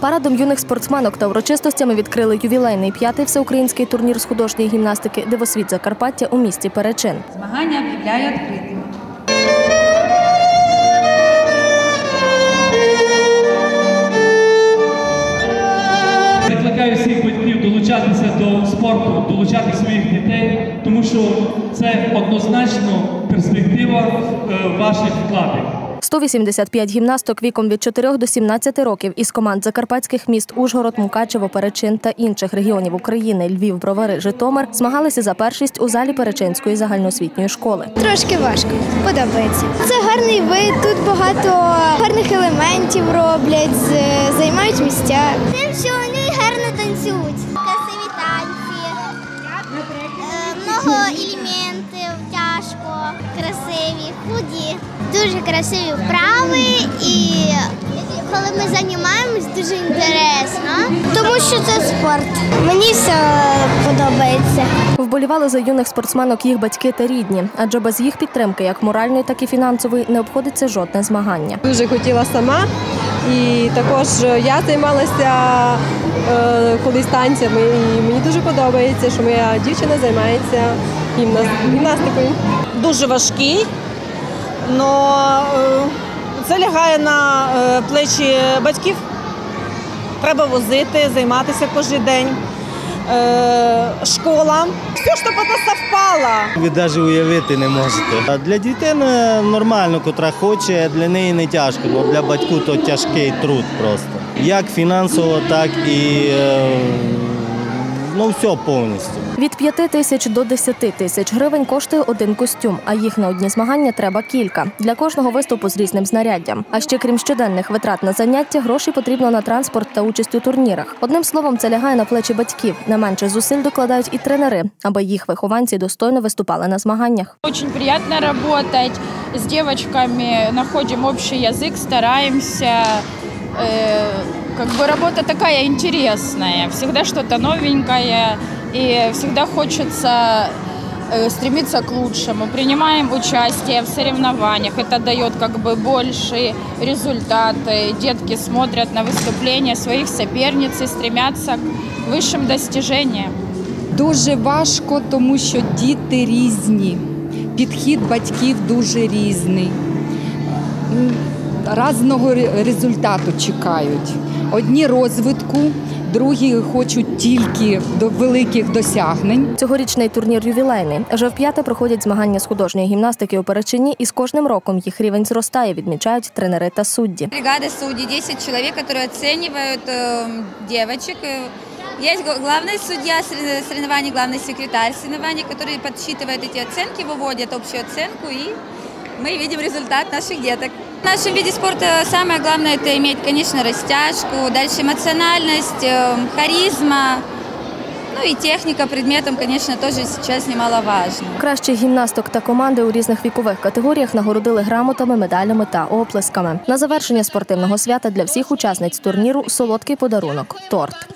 Парадом юних спортсменок та урочистостями відкрили ювілейний п'ятий всеукраїнський турнір з художньої гімнастики Дивосвіт Закарпаття у місті Перечин. Змагання об'являю відкритими. Закликаю всіх батьків долучатися до спорту, долучати своїх дітей, тому що це однозначно перспектива е, ваших вкладів. 185 гімнасток віком від 4 до 17 років із команд закарпатських міст Ужгород, Мукачево, Перечин та інших регіонів України Львів, Бровари, Житомир змагалися за першість у залі Перечинської загальноосвітньої школи. Трошки важко, подобається. Це гарний вид, тут багато гарних елементів роблять, займають місця. Тим, що вони гарно танцюють. Красиві танці, е, много елементів, тяжко, красиві, худі. Дуже красиві вправи і коли ми займаємось, дуже інтересно. Тому що це спорт. Мені все подобається. Вболівали за юних спортсменок їх батьки та рідні, адже без їх підтримки, як моральної, так і фінансової, не обходиться жодне змагання. Дуже хотіла сама. І також я займалася е, колись танцями, і мені дуже подобається, що моя дівчина займається гімнас- гімнастикою. дуже важкий, але це лягає на е, плечі батьків. Треба возити, займатися кожен день. Е, Школа. Все, щоб це совпало. Ви навіть уявити не можете. Для дитини нормально, котра хоче, для неї не тяжко, бо для батьку то тяжкий труд просто. Як фінансово, так і е, ну все повністю. Від 5 тисяч до 10 тисяч гривень коштує один костюм, а їх на одні змагання треба кілька. Для кожного виступу з різним знаряддям. А ще крім щоденних витрат на заняття, гроші потрібно на транспорт та участь у турнірах. Одним словом, це лягає на плечі батьків. Не менше зусиль докладають і тренери, аби їх вихованці достойно виступали на змаганнях. Очень приятно работать с девочками, находим общий язык, стараемся Э, Как бы работа такая интересная, всегда что-то новенькое, и всегда хочется э, стремиться к лучшему. Принимаем участие в соревнованиях, это дает как бы большие результаты. Детки смотрят на выступления своих соперниц и стремятся к высшим достижениям. Дуже важко, тому що діти різні, підхід батьків дуже різний. М, Разного ре- результату чекають. Одні розвитку, другі хочуть тільки до великих досягнень. Цьогорічний турнір ювілейний. Вже вп'яте проходять змагання з художньої гімнастики у Перечині, і з кожним роком їх рівень зростає, відмічають тренери та судді. Бригада судей, 10 человек, которые оценивают э, девочек. Э, Есть гла- главный судья сорев- соревнований, главный секретарь соревнований, который подсчитывает эти оценки, выводит общую оценку, и мы видим результат наших деток. В нашем виде спорта самое главное это иметь, конечно, растяжку, дальше эмоциональность, э, харизма, ну и техника предметом, конечно, тоже сейчас немаловажно. Кращих гімнасток та команди у різних вікових категоріях нагородили грамотами, медалями та оплесками. На завершення спортивного свята для всіх учасниць турніру солодкий подарунок торт.